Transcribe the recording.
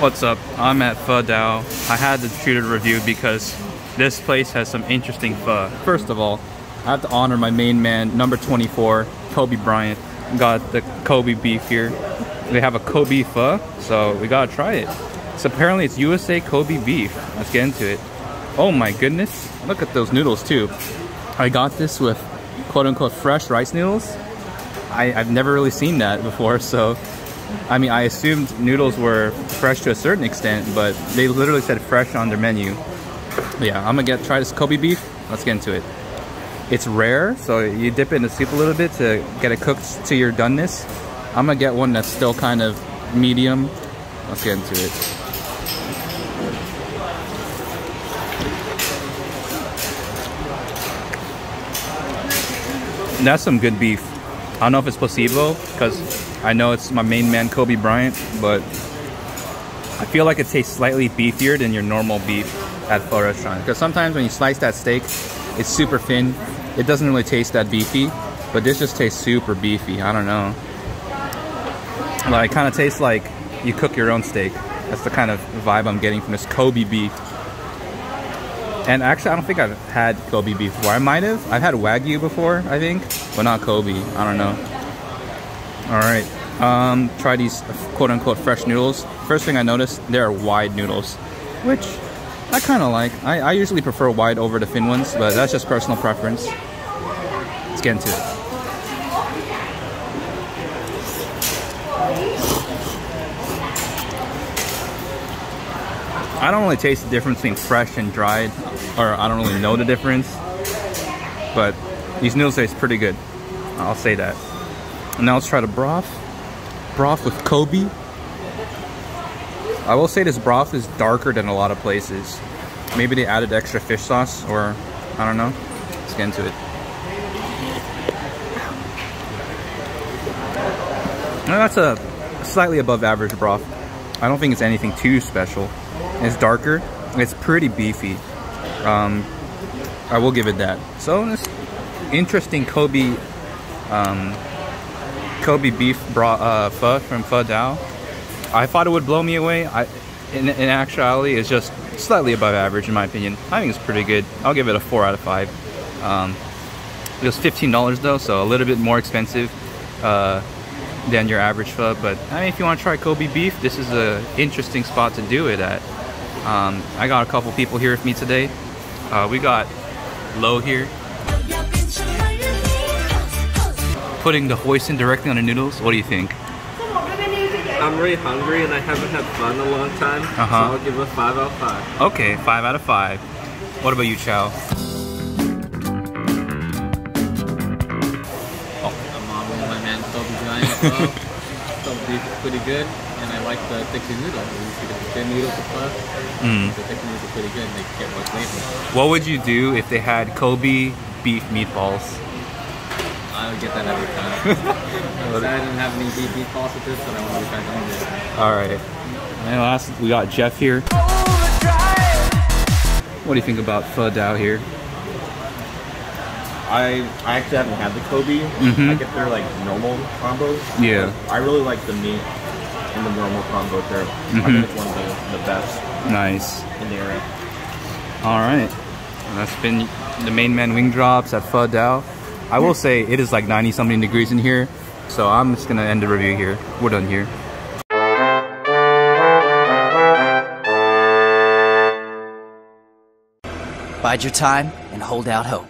What's up? I'm at Pho Dao. I had to shoot a review because this place has some interesting pho. First of all, I have to honor my main man, number 24, Kobe Bryant. Got the Kobe beef here. They have a Kobe pho, so we gotta try it. So apparently it's USA Kobe beef. Let's get into it. Oh my goodness. Look at those noodles too. I got this with quote unquote fresh rice noodles. I, I've never really seen that before, so I mean, I assumed noodles were fresh to a certain extent, but they literally said fresh on their menu. Yeah, I'm gonna get try this Kobe beef. Let's get into it. It's rare, so you dip it in the soup a little bit to get it cooked to your doneness. I'm gonna get one that's still kind of medium. Let's get into it. That's some good beef. I don't know if it's placebo, because I know it's my main man, Kobe Bryant, but I feel like it tastes slightly beefier than your normal beef at pho restaurant. Because sometimes when you slice that steak, it's super thin. It doesn't really taste that beefy, but this just tastes super beefy. I don't know. Like, it kind of tastes like you cook your own steak. That's the kind of vibe I'm getting from this Kobe beef. And actually, I don't think I've had Kobe beef before. I might have. I've had Wagyu before, I think, but not Kobe. I don't know. All right, um, try these quote unquote fresh noodles. First thing I noticed, they're wide noodles, which I kind of like. I, I usually prefer wide over the thin ones, but that's just personal preference. Let's get into it. I don't really taste the difference between fresh and dried, or I don't really know the difference, but these noodles taste pretty good. I'll say that. And now let's try the broth. Broth with Kobe. I will say this broth is darker than a lot of places. Maybe they added extra fish sauce or I don't know. Let's get into it. That's a slightly above average broth. I don't think it's anything too special. It's darker. It's pretty beefy. Um, I will give it that. So this interesting Kobe um, Kobe beef brought uh, pho from Pho Dao. I thought it would blow me away. I, in, in actuality, it's just slightly above average in my opinion. I think it's pretty good. I'll give it a 4 out of 5. Um, it was $15 though, so a little bit more expensive uh, than your average pho. But I mean, if you want to try Kobe beef, this is an interesting spot to do it at. Um, I got a couple people here with me today. Uh, we got Lo here putting the hoisin directly on the noodles. What do you think? I'm really hungry and I haven't had pho in a long time, uh -huh. so uh-huh. I'll give it a 5 out of 5. Okay, 5 out of 5. What about you, Chow? Oh. I'm modeling my man Kobe Bryant as well. Kobe beef is pretty good, and I like the thick noodles. You get the thin noodles to plus, mm. the thick noodles are pretty good and they get more flavor. What would you do if they had Kobe beef meatballs? I would get that every time. I didn't have any deep positives, with but I want to try doing this. All right. And last, we got Jeff here. What do you think about Pho Dao here? I I actually haven't had the Kobe. Mm -hmm. I get their like normal combos. Yeah. I really like the meat and the normal combo there. Mm -hmm. I think mm-hmm. it's one of the, the best. Nice. In the area. All right. That's been the main man WingDrops at Pho Dao. I will say it is like 90 something degrees in here. So I'm just gonna end the review here. We're done here. Bide your time and hold out hope.